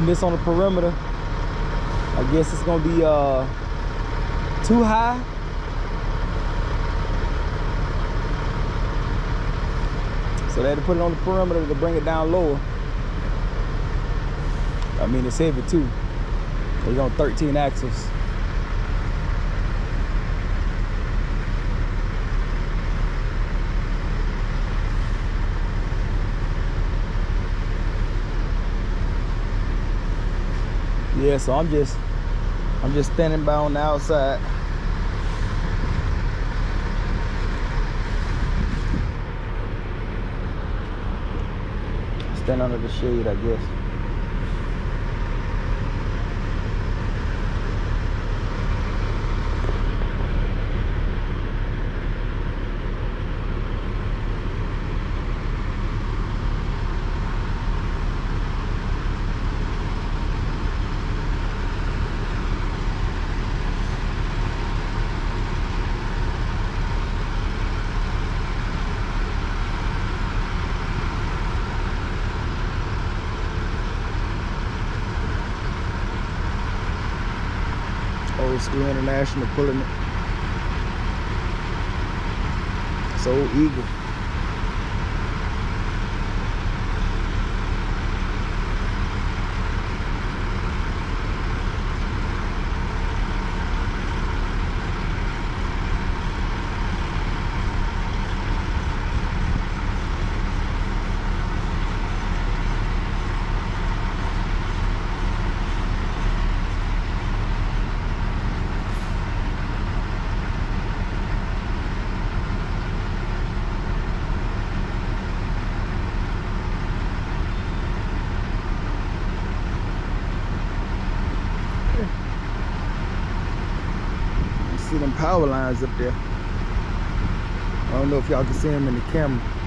putting this on the perimeter. I guess it's gonna be uh too high. So they had to put it on the perimeter to bring it down lower. I mean, it's heavy too. It's on 13 axles. Yeah, so I'm just I'm just standing by on the outside. Stand under the shade, I guess. Old School International pulling it. So Eagle. You see them power lines up there. I don't know if y'all can see them in the camera.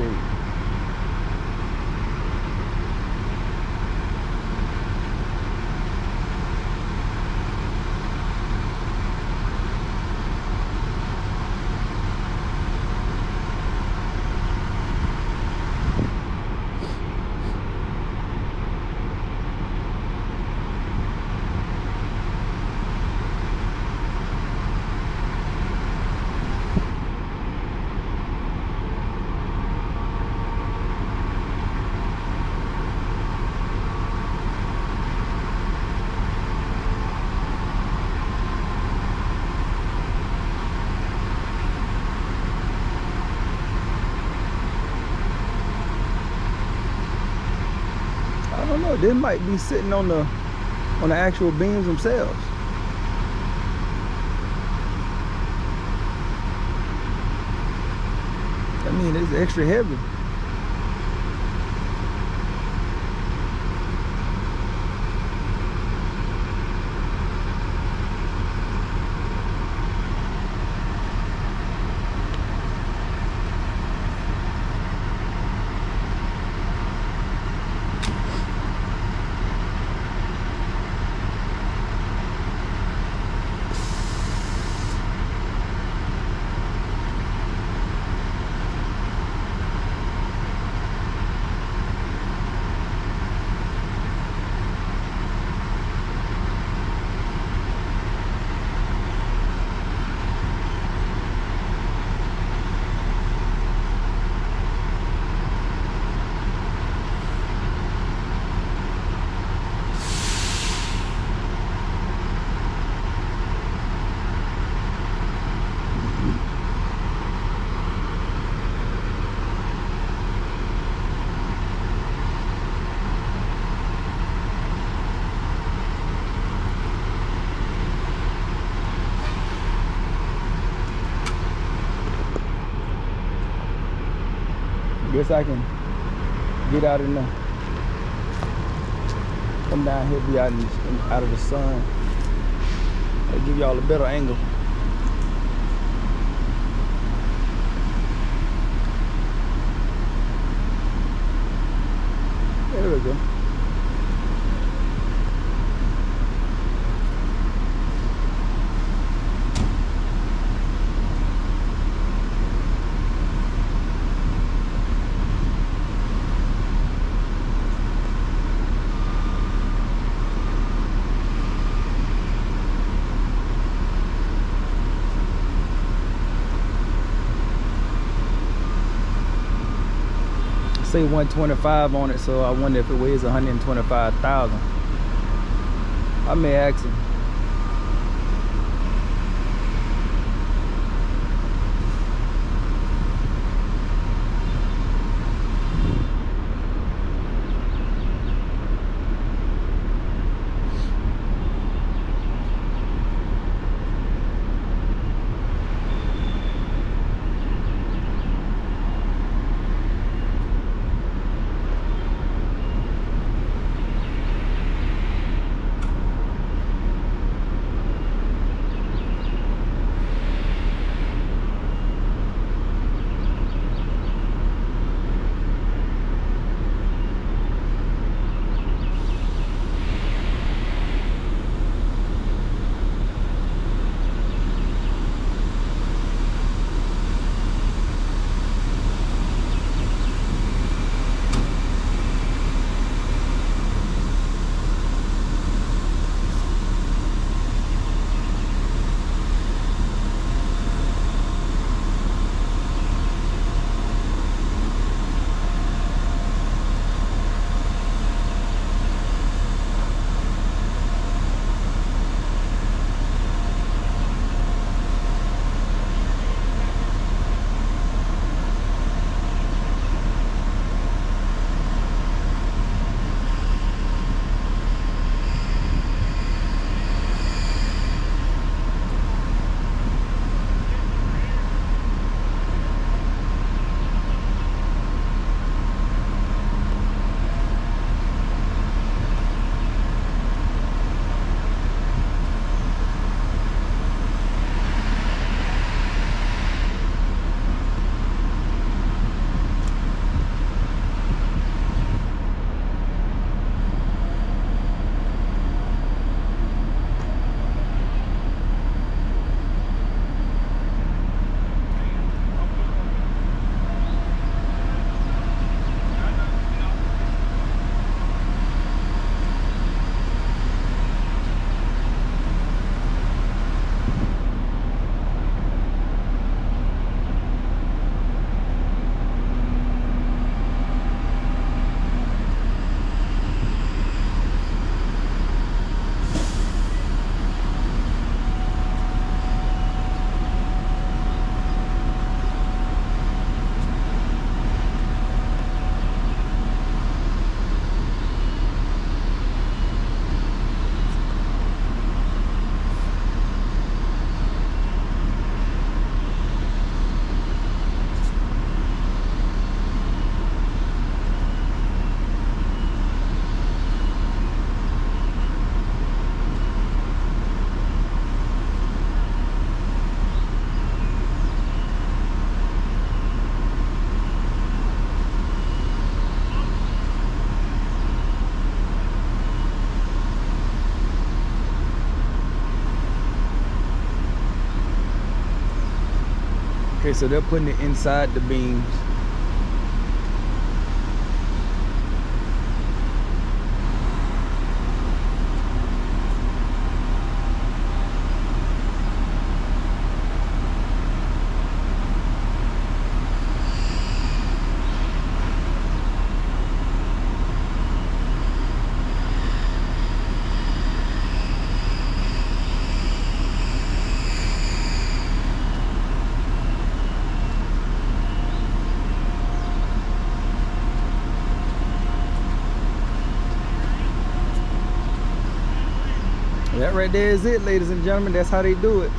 To They might be sitting on the on the actual beams themselves. I mean, it's extra heavy. Guess I can get out in the come down here, be out in, in out of the sun. I'll give y'all a better angle. There we go. Say 125 on it, so I wonder if it weighs 125,000. I may ask him. Okay, so they're putting it inside the beams. That right there is it, ladies and gentlemen. That's how they do it.